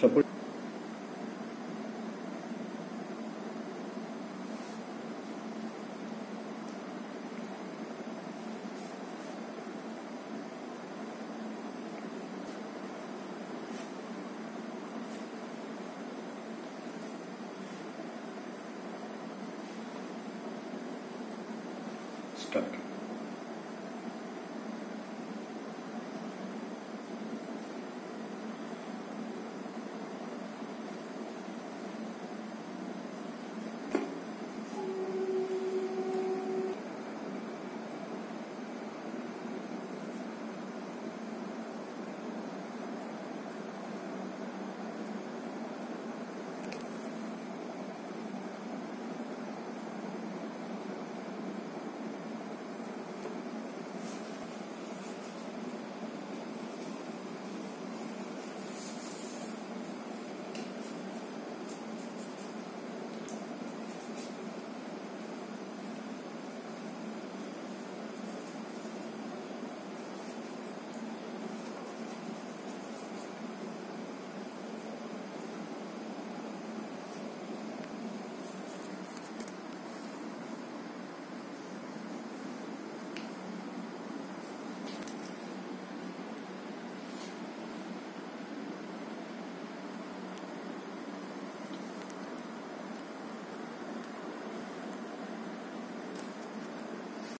Support. stuck